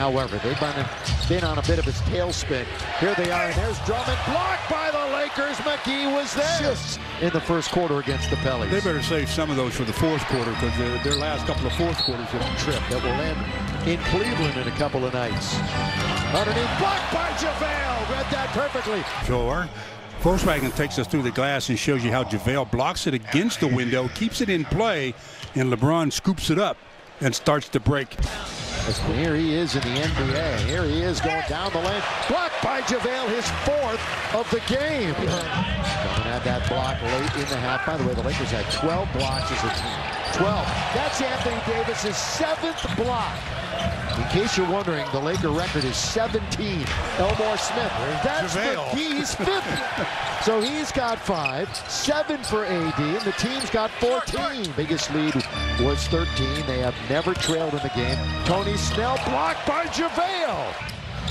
However, they've been, been on a bit of a tailspin. Here they are, and there's Drummond blocked by the Lakers. McGee was there in the first quarter against the Pelicans. They better save some of those for the fourth quarter because their, their last couple of fourth quarters have trip that will end in Cleveland in a couple of nights. Underneath, blocked by JaVale. Read that perfectly. Sure. Volkswagen takes us through the glass and shows you how JaVale blocks it against the window, keeps it in play, and LeBron scoops it up and starts to break. Here he is in the NBA. Here he is going down the lane. Blocked by JaVale, his fourth of the game. Had that block late in the half. By the way, the Lakers had 12 blocks as a team. 12. That's Anthony Davis' seventh block. In case you're wondering, the Laker record is 17. Elmore Smith. That's the, he's fifth. so he's got five, seven for AD, and the team's got 14. Biggest lead was 13. They have never trailed in the game. Tony Snell blocked by JaVale.